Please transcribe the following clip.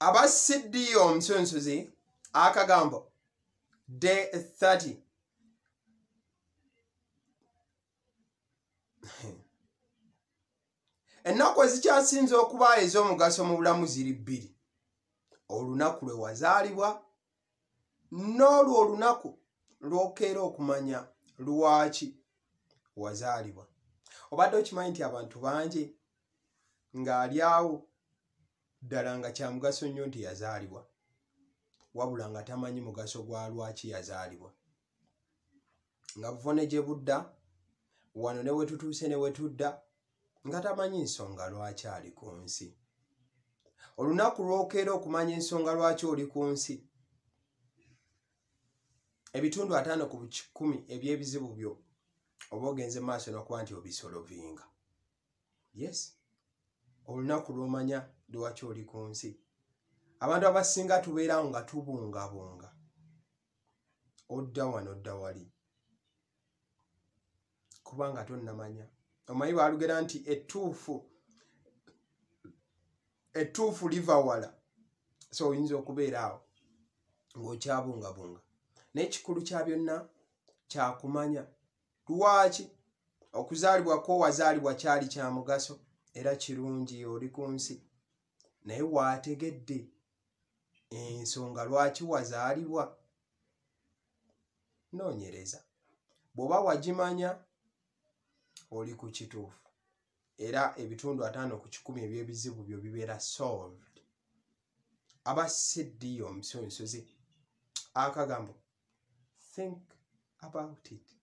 aba cdo omusonsozi akagambo day 30 ennaku ezikyasinze okuba ez'omugaso mu bulamu ziri bbiri. Olunaku lwe wazaalibwa n'olwo olunaku lwokeera okumanya lwaki wazaalibwa. Obadde okimanyi nti abantu bangi ng'ali awo ddala nga kya mugaso nnyo nti yazaalibwa wabula nga tamanyi mugaso gwa lwaki yazaalibwa. Nga buvone gye budda wano ne wetutuuse ne wetudda nga tamanyi nsonga lwaki ali ku nsi. Olunaku lwokeera okumanya ensonga lwaki oli ku nsi. Ebitundu ataano ku kikumi eby'ebizibu byo oba ogenze maaso nokuba nti obisolovinga yes olunaku lwomanya lwaki oli ku nsi? Abantu abasinga tubeerawo nga tubungabunga. Odda wano odda wali. Kubanga tonnamanya. Omanyi baalugera nti ettuufu ettuufu liva wala. So oyinza okubeera awo ng'okyabungabunga. Naye ekikulu kya byonna kyakumanya. Lwaki? Okuzaalibwa kwo wazaalibwa kyali kya mugaso era kirungi oli ku nsi naye waategedde ensonga lwaki wazaalibwa? Noonyereza. Bw'oba wagimanya oli ku kituufu. Era ebitundu ataano ku kikumi eby'ebizibu byo bibeera solved. Aba seddiyo omusonsozi akagambo think about it